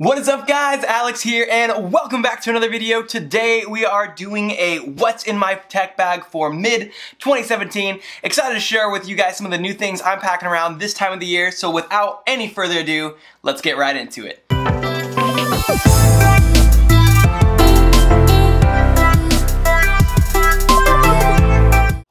What is up guys, Alex here and welcome back to another video. Today we are doing a what's in my tech bag for mid 2017. Excited to share with you guys some of the new things I'm packing around this time of the year. So without any further ado, let's get right into it.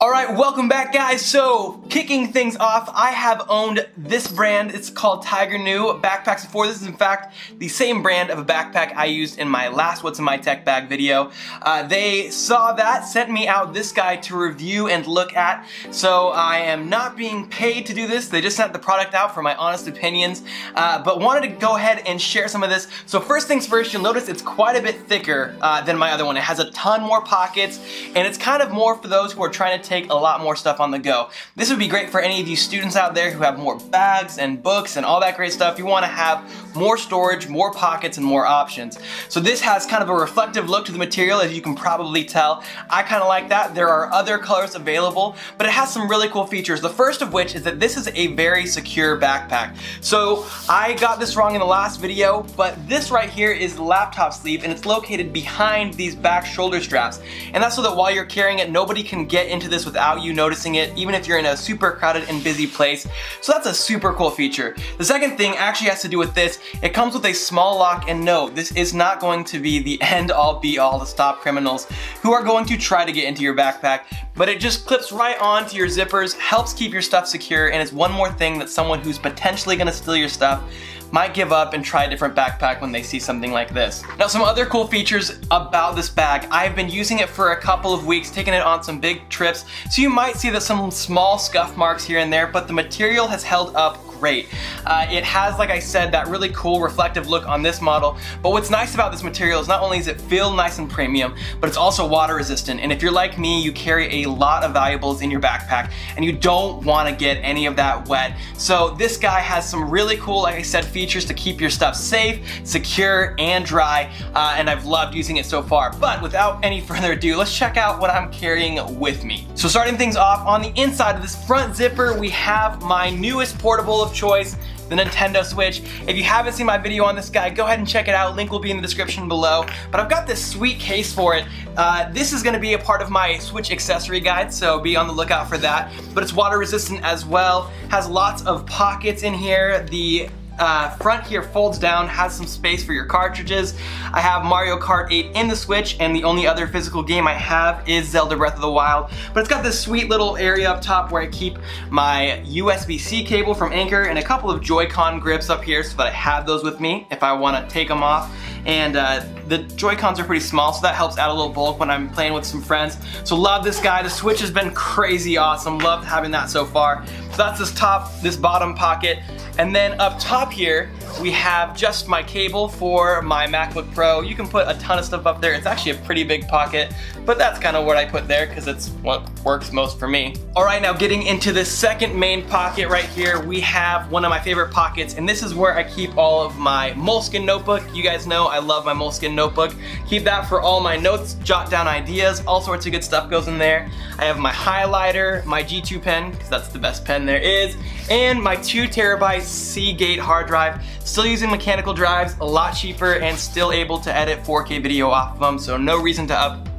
Alright, welcome back guys. So, kicking things off, I have owned this brand. It's called Tigernu Backpacks before. This is in fact the same brand of a backpack I used in my last What's in My Tech Bag video. Uh, they saw that, sent me out this guy to review and look at. So I am not being paid to do this. They just sent the product out for my honest opinions, uh, but wanted to go ahead and share some of this. So first things first, you'll notice it's quite a bit thicker uh, than my other one. It has a ton more pockets, and it's kind of more for those who are trying to take a lot more stuff on the go. This would be great for any of you students out there who have more bags and books and all that great stuff. You want to have more storage, more pockets, and more options. So this has kind of a reflective look to the material, as you can probably tell. I kind of like that. There are other colors available, but it has some really cool features. The first of which is that this is a very secure backpack. So I got this wrong in the last video, but this right here is the laptop sleeve, and it's located behind these back shoulder straps. And that's so that while you're carrying it, nobody can get into this without without you noticing it, even if you're in a super crowded and busy place. So that's a super cool feature. The second thing actually has to do with this. It comes with a small lock and no, this is not going to be the end all be all to stop criminals who are going to try to get into your backpack, but it just clips right onto your zippers, helps keep your stuff secure, and it's one more thing that someone who's potentially gonna steal your stuff might give up and try a different backpack when they see something like this. Now some other cool features about this bag. I've been using it for a couple of weeks, taking it on some big trips, so you might see that some small scuff marks here and there, but the material has held up great. Uh, it has, like I said, that really cool reflective look on this model, but what's nice about this material is not only does it feel nice and premium, but it's also water resistant. And if you're like me, you carry a lot of valuables in your backpack and you don't wanna get any of that wet. So this guy has some really cool, like I said, features to keep your stuff safe, secure, and dry, uh, and I've loved using it so far. But without any further ado, let's check out what I'm carrying with me. So starting things off, on the inside of this front zipper, we have my newest portable of choice, the Nintendo Switch. If you haven't seen my video on this guy, go ahead and check it out. Link will be in the description below. But I've got this sweet case for it. Uh, this is gonna be a part of my Switch accessory guide, so be on the lookout for that. But it's water resistant as well. Has lots of pockets in here. The uh, front here folds down, has some space for your cartridges. I have Mario Kart 8 in the Switch, and the only other physical game I have is Zelda Breath of the Wild. But it's got this sweet little area up top where I keep my USB-C cable from Anker and a couple of Joy-Con grips up here so that I have those with me if I want to take them off. And uh, the Joy-Cons are pretty small, so that helps add a little bulk when I'm playing with some friends. So love this guy. The Switch has been crazy awesome. Loved having that so far. So that's this top, this bottom pocket. And then up top here, we have just my cable for my MacBook Pro. You can put a ton of stuff up there. It's actually a pretty big pocket, but that's kind of what I put there because it's what works most for me. All right, now getting into the second main pocket right here, we have one of my favorite pockets, and this is where I keep all of my Moleskine notebook. You guys know I love my Moleskine notebook. Keep that for all my notes, jot down ideas, all sorts of good stuff goes in there. I have my highlighter, my G2 pen, because that's the best pen there is, and my two terabyte Seagate hard drive. Still using mechanical drives, a lot cheaper, and still able to edit 4K video off of them, so no reason to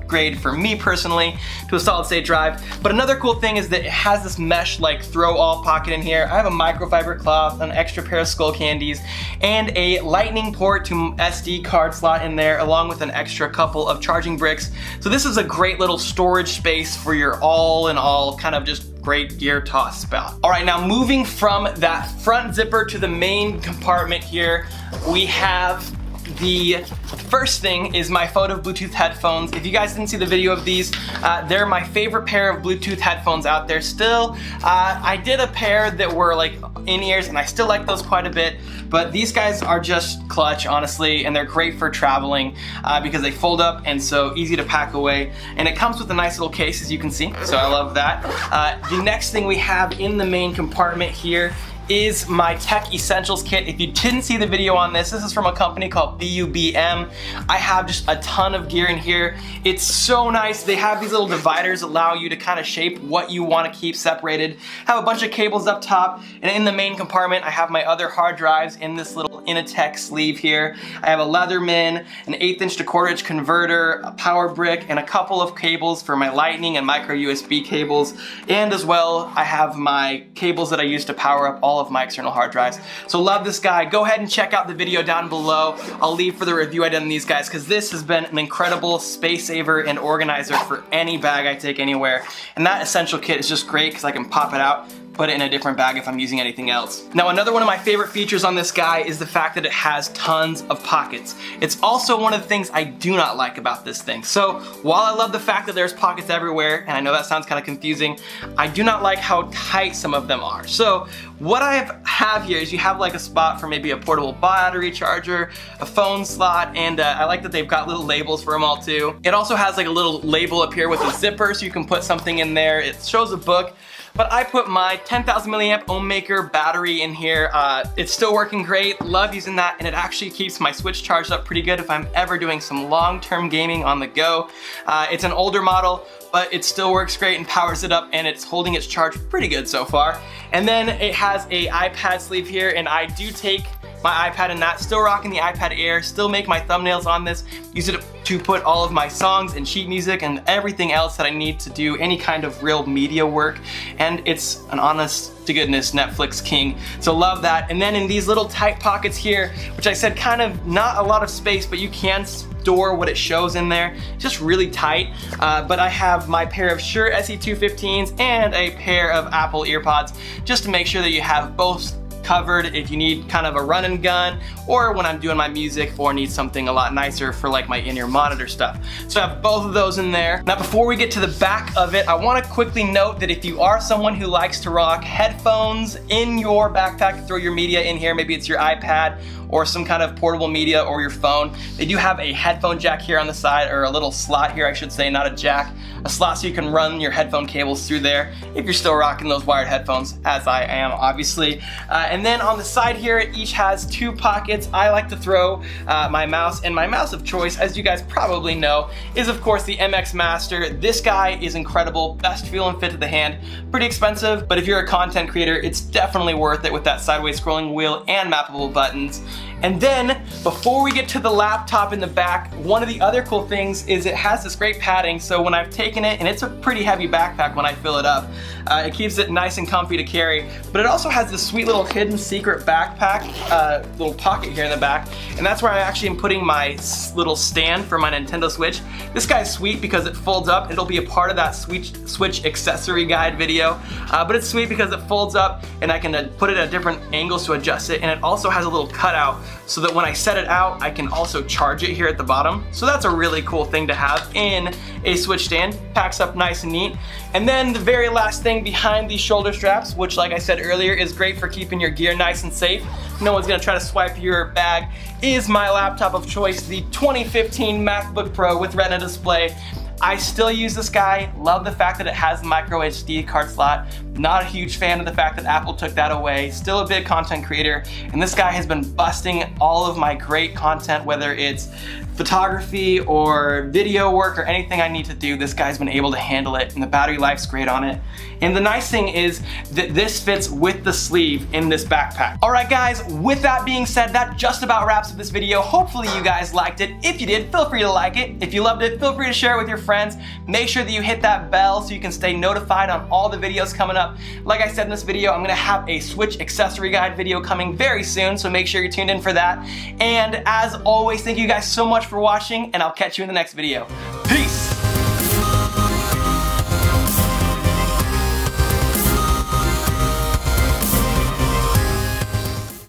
upgrade for me personally to a solid state drive. But another cool thing is that it has this mesh like throw all pocket in here. I have a microfiber cloth, an extra pair of skull candies, and a lightning port to SD card slot in there along with an extra couple of charging bricks. So this is a great little storage space for your all in all kind of just great gear toss spot. All right, now moving from that front zipper to the main compartment here, we have the first thing is my Photive Bluetooth headphones. If you guys didn't see the video of these, uh, they're my favorite pair of Bluetooth headphones out there still. Uh, I did a pair that were like in-ears and I still like those quite a bit, but these guys are just clutch, honestly, and they're great for traveling uh, because they fold up and so easy to pack away. And it comes with a nice little case, as you can see, so I love that. Uh, the next thing we have in the main compartment here is my Tech Essentials kit. If you didn't see the video on this, this is from a company called BUBM. I have just a ton of gear in here. It's so nice. They have these little dividers allow you to kind of shape what you want to keep separated. I have a bunch of cables up top, and in the main compartment, I have my other hard drives in this little Initech sleeve here. I have a Leatherman, an eighth inch to quarter inch converter, a power brick, and a couple of cables for my lightning and micro USB cables. And as well, I have my cables that I use to power up all of my external hard drives. So love this guy. Go ahead and check out the video down below. I'll leave for the review I did on these guys because this has been an incredible space saver and organizer for any bag I take anywhere. And that essential kit is just great because I can pop it out put it in a different bag if I'm using anything else. Now another one of my favorite features on this guy is the fact that it has tons of pockets. It's also one of the things I do not like about this thing. So while I love the fact that there's pockets everywhere, and I know that sounds kind of confusing, I do not like how tight some of them are. So what I have here is you have like a spot for maybe a portable battery charger, a phone slot, and uh, I like that they've got little labels for them all too. It also has like a little label up here with a zipper so you can put something in there. It shows a book. But I put my 10,000 milliamp Omaker battery in here. Uh, it's still working great, love using that, and it actually keeps my Switch charged up pretty good if I'm ever doing some long-term gaming on the go. Uh, it's an older model, but it still works great and powers it up and it's holding its charge pretty good so far. And then it has a iPad sleeve here and I do take my iPad and that, still rocking the iPad Air, still make my thumbnails on this, use it to put all of my songs and sheet music and everything else that I need to do any kind of real media work. And it's an honest to goodness Netflix king. So love that. And then in these little tight pockets here, which I said kind of not a lot of space, but you can store what it shows in there. Just really tight. Uh, but I have my pair of Shure SE215s and a pair of Apple EarPods just to make sure that you have both covered if you need kind of a run and gun or when I'm doing my music or need something a lot nicer for like my in-ear monitor stuff. So I have both of those in there. Now before we get to the back of it, I wanna quickly note that if you are someone who likes to rock headphones in your backpack, throw your media in here, maybe it's your iPad or some kind of portable media or your phone. They do have a headphone jack here on the side, or a little slot here I should say, not a jack. A slot so you can run your headphone cables through there if you're still rocking those wired headphones, as I am obviously. Uh, and then on the side here, it each has two pockets. I like to throw uh, my mouse, and my mouse of choice, as you guys probably know, is of course the MX Master. This guy is incredible, best feel and fit to the hand. Pretty expensive, but if you're a content creator, it's definitely worth it with that sideways scrolling wheel and mappable buttons. And then, before we get to the laptop in the back, one of the other cool things is it has this great padding, so when I've taken it, and it's a pretty heavy backpack when I fill it up, uh, it keeps it nice and comfy to carry, but it also has this sweet little hidden secret backpack, uh, little pocket here in the back, and that's where I actually am putting my little stand for my Nintendo Switch. This guy's sweet because it folds up, it'll be a part of that Switch, Switch accessory guide video, uh, but it's sweet because it folds up and I can uh, put it at different angles to adjust it, and it also has a little cutout so that when I set it out, I can also charge it here at the bottom. So that's a really cool thing to have in a switch stand. Packs up nice and neat. And then the very last thing behind these shoulder straps, which like I said earlier, is great for keeping your gear nice and safe. No one's gonna try to swipe your bag, is my laptop of choice, the 2015 MacBook Pro with Retina display. I still use this guy, love the fact that it has the micro SD card slot. Not a huge fan of the fact that Apple took that away. Still a big content creator, and this guy has been busting all of my great content, whether it's photography or video work or anything I need to do, this guy's been able to handle it and the battery life's great on it. And the nice thing is that this fits with the sleeve in this backpack. All right guys, with that being said, that just about wraps up this video. Hopefully you guys liked it. If you did, feel free to like it. If you loved it, feel free to share it with your friends. Make sure that you hit that bell so you can stay notified on all the videos coming up. Like I said in this video, I'm gonna have a Switch accessory guide video coming very soon, so make sure you're tuned in for that. And as always, thank you guys so much for watching, and I'll catch you in the next video. Peace!